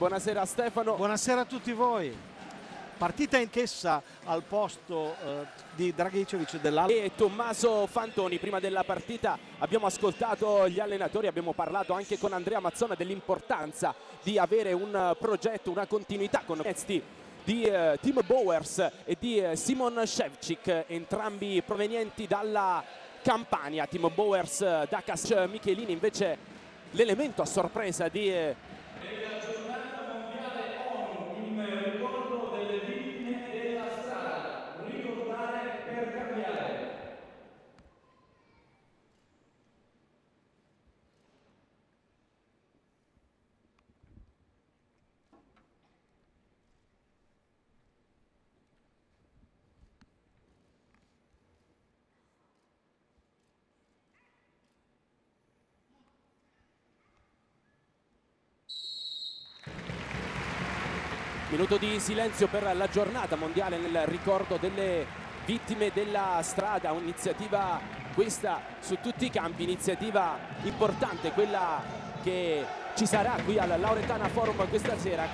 buonasera Stefano. Buonasera a tutti voi. Partita anch'essa al posto eh, di Dragicevic dell'Alba. E Tommaso Fantoni, prima della partita abbiamo ascoltato gli allenatori, abbiamo parlato anche con Andrea Mazzona dell'importanza di avere un progetto, una continuità con questi di eh, Tim Bowers e di eh, Simon Shevchik, entrambi provenienti dalla Campania. Tim Bowers eh, da Cas Michelini invece l'elemento a sorpresa di Minuto di silenzio per la giornata mondiale nel ricordo delle vittime della strada, un'iniziativa questa su tutti i campi, iniziativa importante, quella che ci sarà qui al Lauretana Forum questa sera.